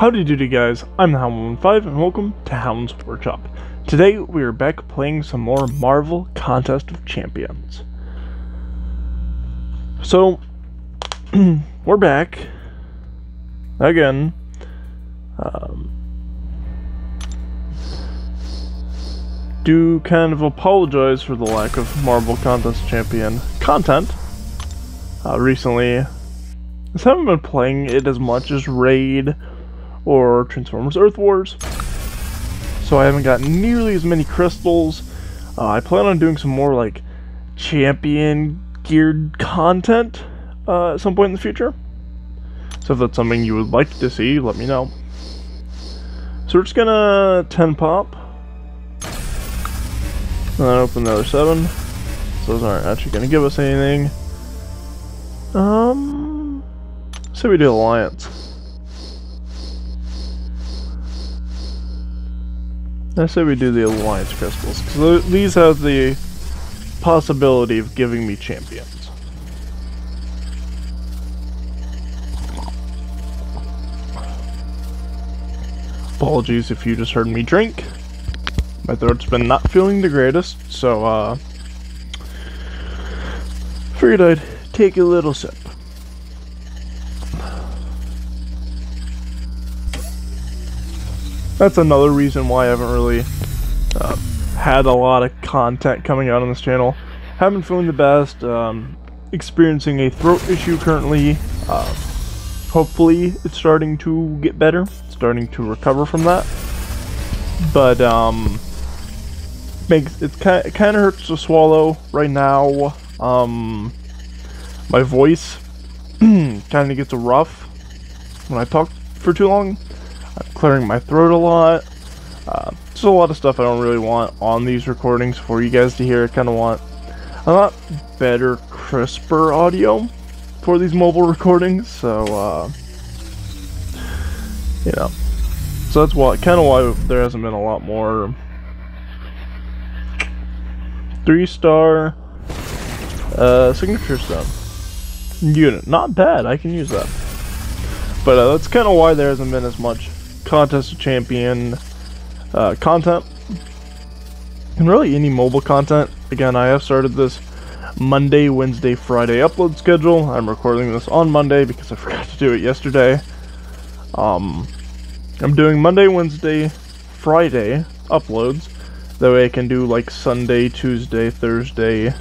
Howdy doody guys, I'm the Hound15 and welcome to Hound's Workshop. Today we are back playing some more Marvel Contest of Champions. So, we're back. Again. Um, do kind of apologize for the lack of Marvel Contest Champion content. Uh, recently, I haven't been playing it as much as Raid or Transformers Earth Wars. So I haven't got nearly as many crystals. Uh, I plan on doing some more like champion geared content uh, at some point in the future. So if that's something you would like to see, let me know. So we're just gonna 10 pop. And then open the other 7. So those aren't actually gonna give us anything. Um, say we do Alliance. I say we do the Alliance Crystals, because these have the possibility of giving me champions. Apologies if you just heard me drink. My throat's been not feeling the greatest, so, uh... Figured I'd take a little sip. That's another reason why I haven't really uh, had a lot of content coming out on this channel. Haven't feeling the best, um, experiencing a throat issue currently. Uh, hopefully it's starting to get better, starting to recover from that. But, um, makes it kind kind of hurts to swallow right now. Um, my voice kind of gets rough when I talk for too long. Clearing my throat a lot. Uh, just a lot of stuff I don't really want on these recordings for you guys to hear. I kind of want a lot better, crisper audio for these mobile recordings. So, uh, you know, so that's why kind of why there hasn't been a lot more three star uh, signature stuff unit. Not bad. I can use that. But uh, that's kind of why there hasn't been as much Contest of Champion uh, content. And really any mobile content. Again, I have started this Monday, Wednesday, Friday upload schedule. I'm recording this on Monday because I forgot to do it yesterday. Um, I'm doing Monday, Wednesday, Friday uploads. That way I can do like Sunday, Tuesday, Thursday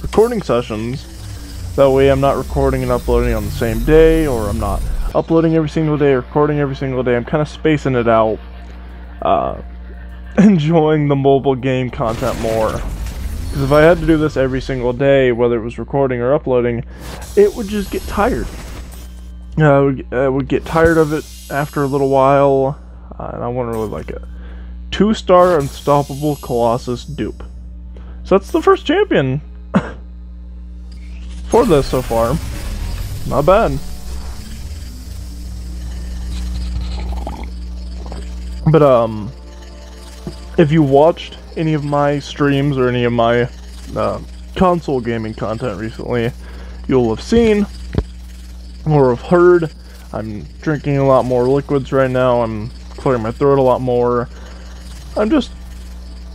recording sessions. That way I'm not recording and uploading on the same day, or I'm not uploading every single day, recording every single day. I'm kind of spacing it out, uh, enjoying the mobile game content more. Because if I had to do this every single day, whether it was recording or uploading, it would just get tired. I, would, I would get tired of it after a little while, uh, and I wouldn't really like it. Two star Unstoppable Colossus dupe. So that's the first champion for this so far. Not bad. But, um, if you watched any of my streams or any of my uh, console gaming content recently, you'll have seen or have heard I'm drinking a lot more liquids right now. I'm clearing my throat a lot more. I'm just,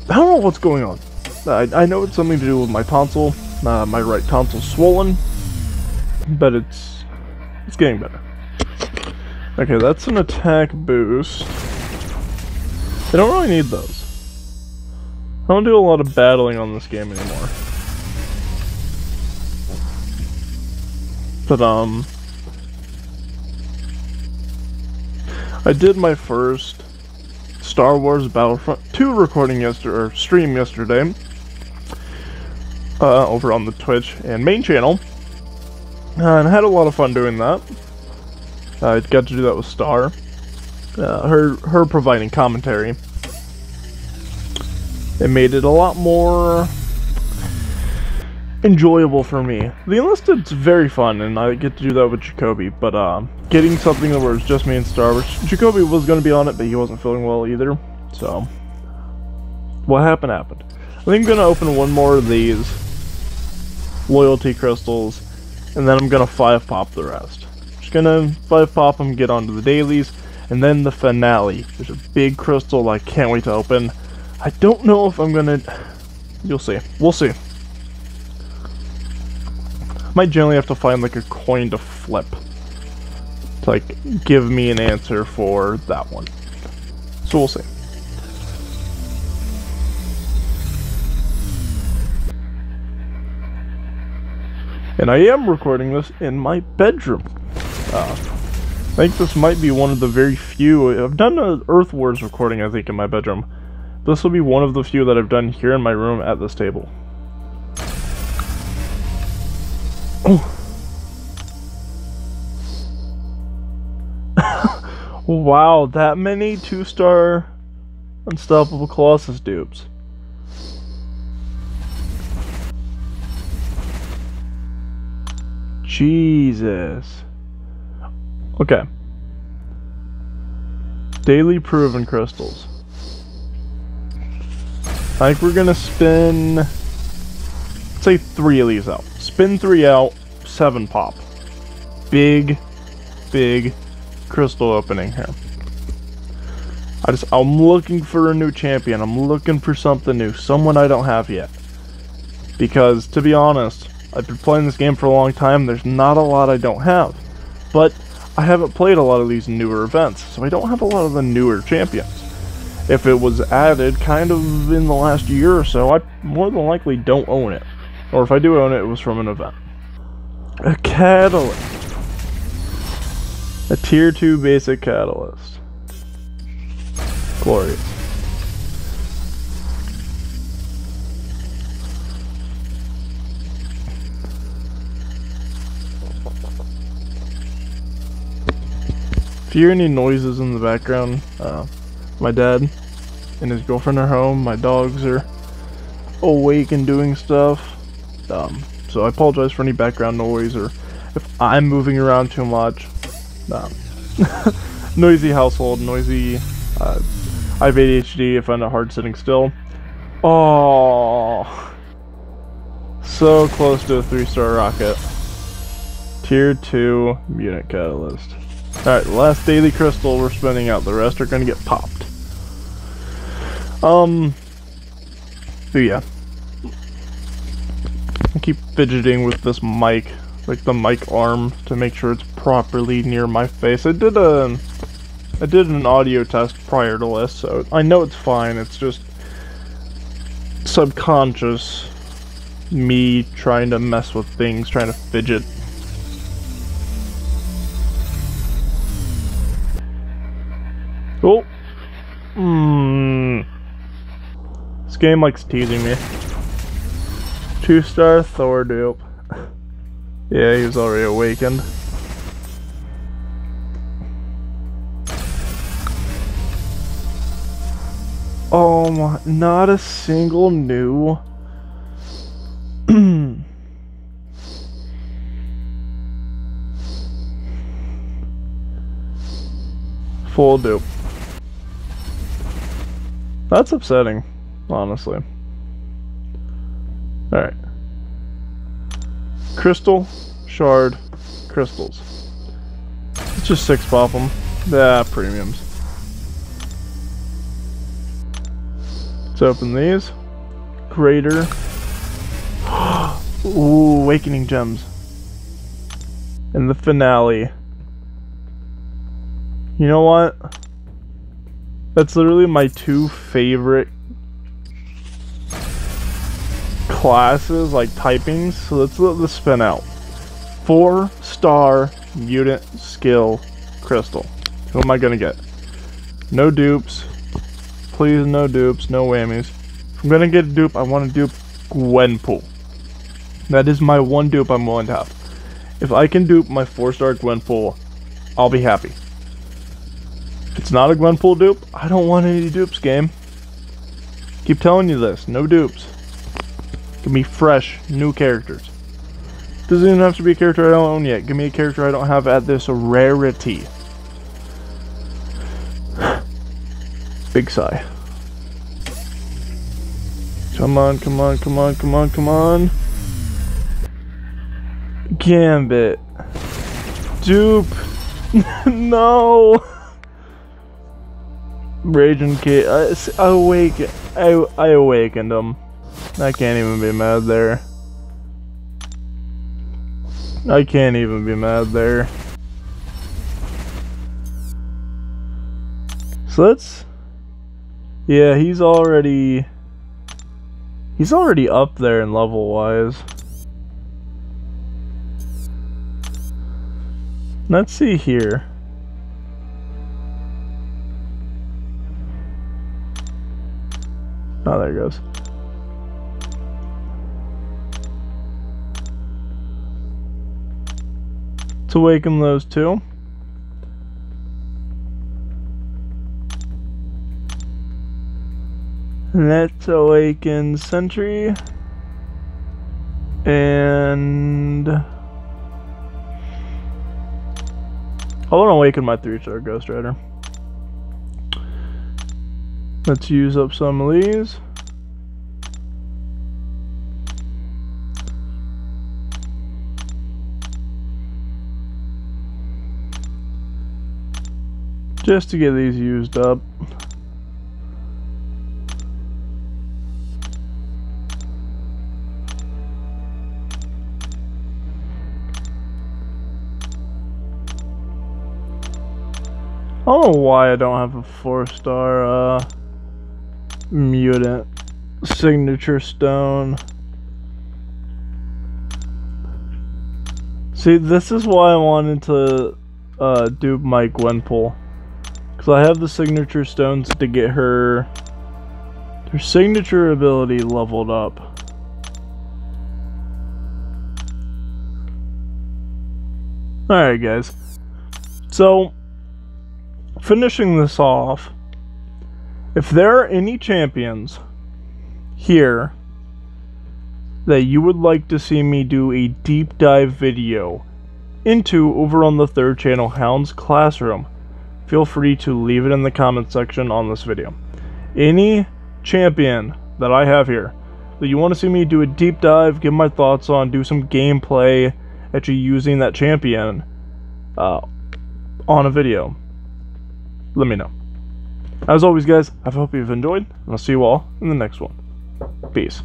I don't know what's going on. I, I know it's something to do with my tonsil. Uh, my right tonsil's swollen, but it's, it's getting better. Okay, that's an attack boost. I don't really need those. I don't do a lot of battling on this game anymore. But, um... I did my first Star Wars Battlefront 2 recording yesterday, or stream yesterday. Uh, over on the Twitch and main channel. Uh, and I had a lot of fun doing that. I got to do that with Star uh, her her providing commentary. It made it a lot more enjoyable for me. The Enlisted's very fun, and I get to do that with Jacoby, but uh, getting something where it's just me and Star, which Jacoby was going to be on it, but he wasn't feeling well either, so what happened happened. I think I'm going to open one more of these loyalty crystals, and then I'm going to 5-pop the rest. Just going to 5-pop them, get onto the dailies, And then the finale. There's a big crystal I can't wait to open. I don't know if I'm gonna... You'll see. We'll see. Might generally have to find like a coin to flip. To like give me an answer for that one. So we'll see. And I am recording this in my bedroom. Uh, I think this might be one of the very few. I've done an Earth Wars recording, I think, in my bedroom. This will be one of the few that I've done here in my room at this table. Oh. wow, that many two-star Unstoppable Colossus dupes. Jesus. Okay. Daily proven crystals. I think we're gonna spin, say three of these out. Spin three out, seven pop. Big, big crystal opening here. I just, I'm looking for a new champion. I'm looking for something new. Someone I don't have yet. Because, to be honest, I've been playing this game for a long time. There's not a lot I don't have. But I haven't played a lot of these newer events, so I don't have a lot of the newer champions. If it was added kind of in the last year or so, I more than likely don't own it. Or if I do own it, it was from an event. A catalyst. A tier 2 basic catalyst. Glorious. If you hear any noises in the background, uh, my dad and his girlfriend are home. My dogs are awake and doing stuff. Um, so I apologize for any background noise or if I'm moving around too much. Um, noisy household, noisy. Uh, I have ADHD. I find it hard sitting still. Oh, so close to a three-star rocket. Tier 2 unit Catalyst. Alright, last daily crystal we're spending out. The rest are going to get popped. Um, but yeah. I keep fidgeting with this mic, like the mic arm, to make sure it's properly near my face. I did a, I did an audio test prior to this, so I know it's fine. It's just subconscious me trying to mess with things, trying to fidget. Oh. Hmm. This game likes teasing me. Two star Thor dupe. yeah, he was already awakened. Oh my, not a single new. Full dupe. That's upsetting, honestly. Alright. Crystal, shard, crystals. It's just six pop them. Yeah, premiums. Let's open these. Greater. Ooh, Awakening Gems. And the finale. You know what? That's literally my two favorite classes, like typings. So let's let this spin out. Four star mutant skill crystal. Who am I gonna get? No dupes. Please, no dupes, no whammies. If I'm gonna get a dupe, I want to dupe Gwenpool. That is my one dupe I'm willing to have. If I can dupe my four star Gwenpool, I'll be happy. It's not a Gwenpool dupe, I don't want any dupes, game. Keep telling you this. No dupes. Give me fresh, new characters. Doesn't even have to be a character I don't own yet. Give me a character I don't have at this rarity. Big sigh. Come on, come on, come on, come on, come on. Gambit. Dupe. no. Raging Kid. I, I awaken. I, I awakened him. I can't even be mad there. I can't even be mad there. So let's... Yeah, he's already... He's already up there in level-wise. Let's see here. Oh, there it goes. To awaken those two. Let's awaken Sentry. And... I want to awaken my 3-star Ghost Rider. Let's use up some of these. Just to get these used up. I don't know why I don't have a four star uh, mutant signature stone. See, this is why I wanted to uh, do my Gwenpool. Because I have the signature stones to get her, her signature ability leveled up. Alright guys, so finishing this off, if there are any champions here that you would like to see me do a deep dive video into over on the third channel, Hound's Classroom, feel free to leave it in the comment section on this video. Any champion that I have here that you want to see me do a deep dive, give my thoughts on, do some gameplay actually using that champion uh, on a video, let me know. As always, guys, I hope you've enjoyed, and I'll see you all in the next one. Peace.